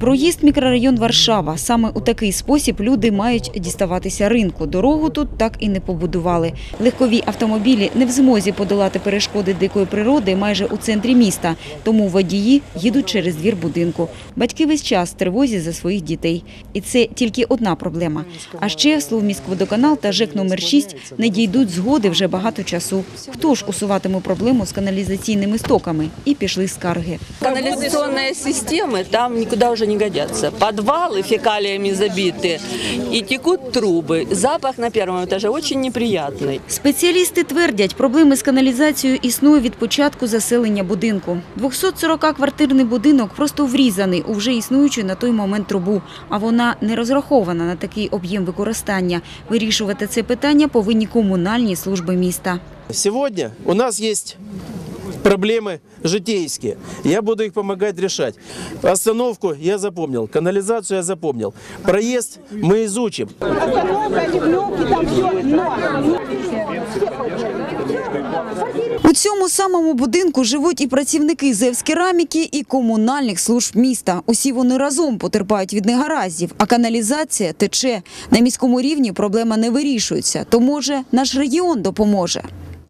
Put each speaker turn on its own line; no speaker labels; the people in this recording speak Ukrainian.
Проїзд мікрорайон Варшава. Саме у такий спосіб люди мають діставатися ринку. Дорогу тут так і не побудували. Легкові автомобілі не в змозі подолати перешкоди дикої природи майже у центрі міста. Тому водії їдуть через двір будинку. Батьки весь час тривозі за своїх дітей. І це тільки одна проблема. А ще Словміськводоканал та ЖЕК номер 6 не дійдуть згоди вже багато часу. Хто ж усуватиме проблему з каналізаційними стоками? І пішли скарги.
Канализационные системы там никуда уже не годятся. Подвалы фекалиями забиты и текут трубы. Запах на первом этаже очень неприятный.
Спеціалісти твердять, проблеми з каналізацією існує від початку заселення будинку. 240-квартирний будинок просто врізаний у вже існуючу на той момент трубу, а вона не розрахована на такий об'єм використання. Вирішувати це питання повинні комунальні служби міста.
Сегодня у нас есть проблемы житейские. Я буду их помогать решать. Остановку я запомнил, канализацию я запомнил. Проезд мы изучим.
У цьому самому будинку живуть і працівники Зевськераміки, і комунальних служб міста. Усі вони разом потерпають від негараздів, а каналізація тече. На міському рівні проблема не вирішується, то може наш регіон допоможе.